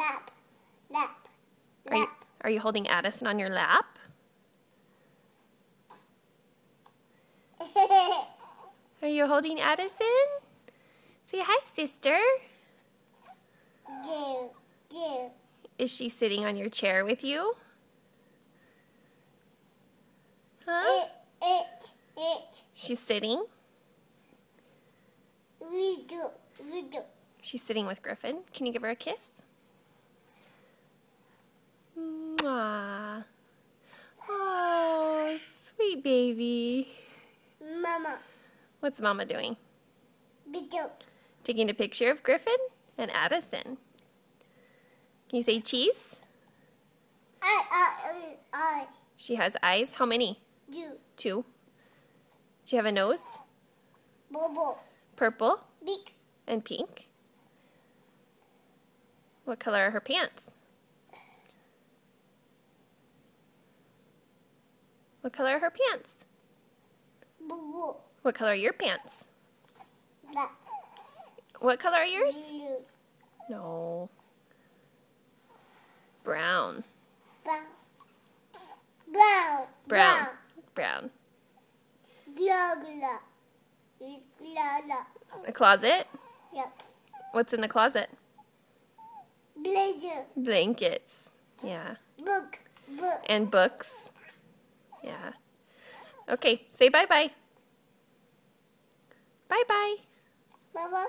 lap, lap, Are you, are you holding Addisyn on your lap? Are you holding Addisyn? Say hi, sister. do, do. Is she sitting on your chair with you? Huh? It, it, it. She's sitting. We do, we do. She's sitting with Griffin. Can you give her a kiss? Baby. Mama, What's Mama doing? do. Taking a picture of Griffin and Addisyn. Can you say cheese? I, I, I, She has eyes. How many? do. Two. Does she have a nose? Bobo, Purple big, and pink. What color are her pants? What color are her pants? bobo, What color are your pants? that, What color are yours? blue, No. Brown. brown, brown, Brown. Brown. A closet? Yep. What's in the closet? Blazer, Blankets. Yeah. book, book. And books. Yeah. Okay, say bye bye. Bye bye. Baba,